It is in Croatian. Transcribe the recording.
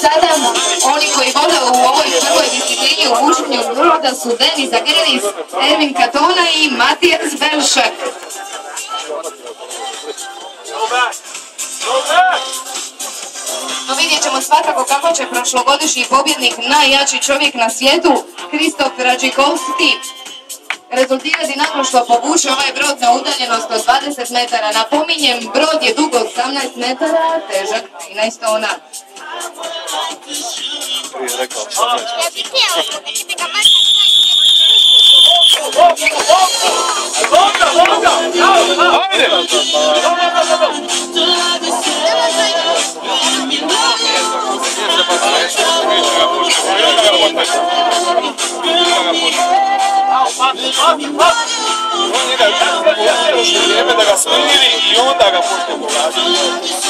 Sada oni koji vode u ovoj prvoj disciplini u bušenju broda su Denis Agrilis, Ervin Katona i Matijas Belšak. No vidjet ćemo svakako kako će prošlogodišnji pobjednik, najjači čovjek na svijetu, Kristof Rađikovski, rezultirati nakon što povuče ovaj brod na udaljenost od 20 metara. Napominjem, brod je dugo 18 metara, težak 13 tona. On Onira, lembra da gasolina e o da gasolina.